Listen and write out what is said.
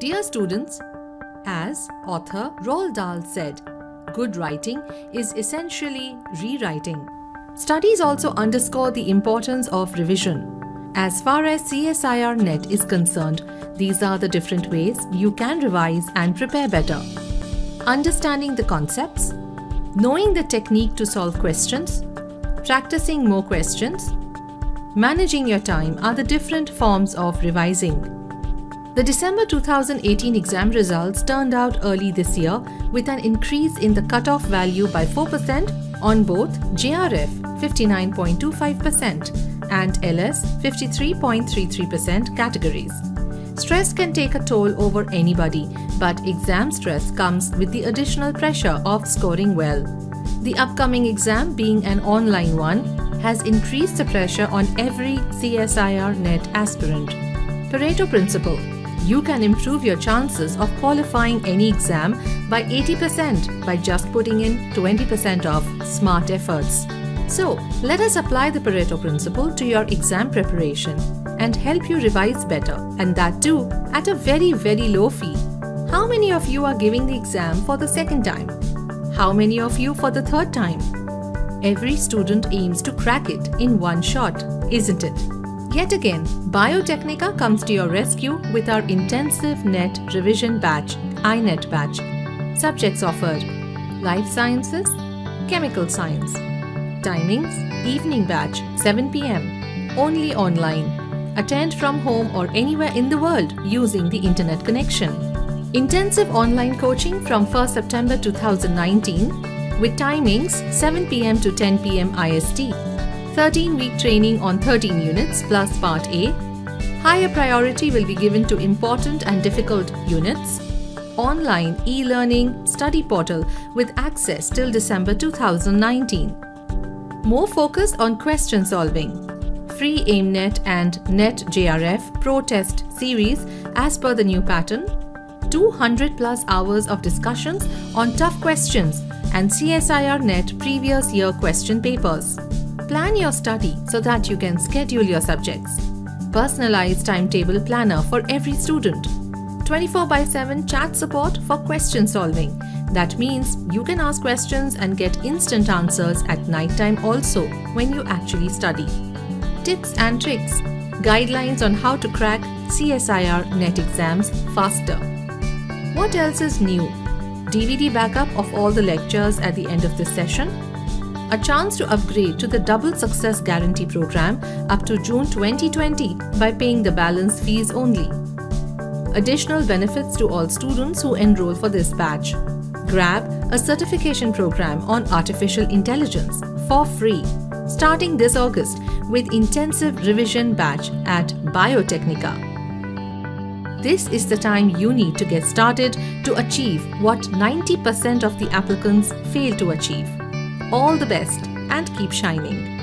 Dear students, as author Roald Dahl said, good writing is essentially rewriting. Studies also underscore the importance of revision. As far as CSIR NET is concerned, these are the different ways you can revise and prepare better. Understanding the concepts, knowing the technique to solve questions, practicing more questions, managing your time are the different forms of revising. The December 2018 exam results turned out early this year with an increase in the cutoff value by 4% on both JRF 59.25% and LS 53.33% categories. Stress can take a toll over anybody, but exam stress comes with the additional pressure of scoring well. The upcoming exam, being an online one, has increased the pressure on every CSIR NET aspirant. Pareto Principle you can improve your chances of qualifying any exam by 80% by just putting in 20% of smart efforts. So, let us apply the Pareto principle to your exam preparation and help you revise better, and that too at a very, very low fee. How many of you are giving the exam for the second time? How many of you for the third time? Every student aims to crack it in one shot, isn't it? Yet again, Biotecnika comes to your rescue with our intensive NET revision batch, iNET batch. Subjects offered Life Sciences, Chemical Science. Timings Evening batch, 7 pm. Only online. Attend from home or anywhere in the world using the internet connection. Intensive online coaching from 1st September 2019 with timings 7 pm to 10 pm IST. 13 week training on 13 units plus Part A. Higher priority will be given to important and difficult units. Online e learning study portal with access till December 2019. More focus on question solving. Free AIMNET and NET JRF Pro Test series as per the new pattern. 200 plus hours of discussions on tough questions and CSIR NET previous year question papers. Plan your study so that you can schedule your subjects. Personalized timetable planner for every student. 24 by 7 chat support for question solving. That means you can ask questions and get instant answers at night time also when you actually study. Tips and tricks. Guidelines on how to crack CSIR NET exams faster. What else is new? DVD backup of all the lectures at the end of this session a chance to upgrade to the Double Success Guarantee program up to June 2020 by paying the balance fees only. Additional benefits to all students who enroll for this batch. Grab a certification program on artificial intelligence for free starting this August with intensive revision batch at Biotecnika. This is the time you need to get started to achieve what 90% of the applicants fail to achieve. All the best and keep shining.